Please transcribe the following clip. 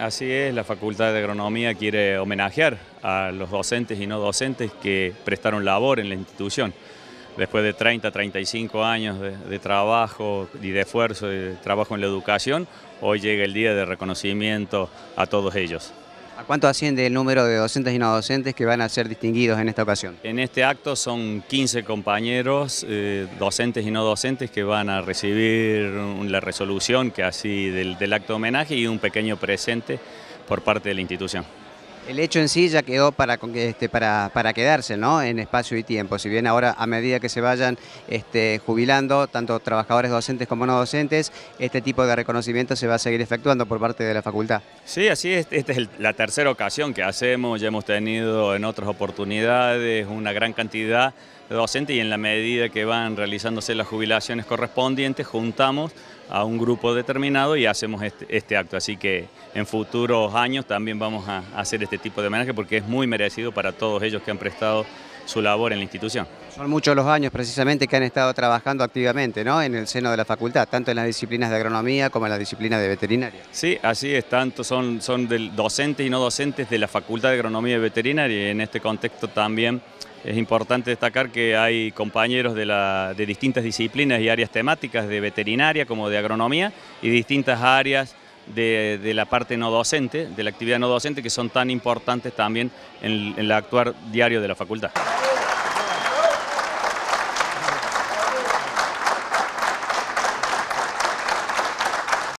así es, la Facultad de Agronomía quiere homenajear a los docentes y no docentes que prestaron labor en la institución. Después de 30, 35 años de, trabajo y de esfuerzo, de trabajo en la educación, hoy llega el día de reconocimiento a todos ellos. ¿A cuánto asciende el número de docentes y no docentes que van a ser distinguidos en esta ocasión? En este acto son 15 compañeros, eh, docentes y no docentes, que van a recibir la resolución que así del, del acto de homenaje y un pequeño presente por parte de la institución. El hecho en sí ya quedó para, este, para quedarse ¿no? en espacio y tiempo, si bien ahora a medida que se vayan este, jubilando, tanto trabajadores docentes como no docentes, este tipo de reconocimiento se va a seguir efectuando por parte de la facultad. Sí, así es, esta es la tercera ocasión que hacemos, ya hemos tenido en otras oportunidades una gran cantidad de docentes y en la medida que van realizándose las jubilaciones correspondientes, juntamos a un grupo determinado y hacemos este, este, acto. Así que en futuros años también vamos a hacer este tipo de homenaje porque es muy merecido para todos ellos que han prestado su labor en la institución. Son muchos los años precisamente que han estado trabajando activamente ¿no? en el seno de la facultad, tanto en las disciplinas de agronomía como en las disciplinas de veterinaria. Sí, así es, tanto son, son docentes y no docentes de la Facultad de Agronomía y Veterinaria y en este contexto también es importante destacar que hay compañeros de, distintas disciplinas y áreas temáticas, de veterinaria como de agronomía, y distintas áreas de, la parte no docente, de la actividad no docente, que son tan importantes también en, en el actuar diario de la facultad.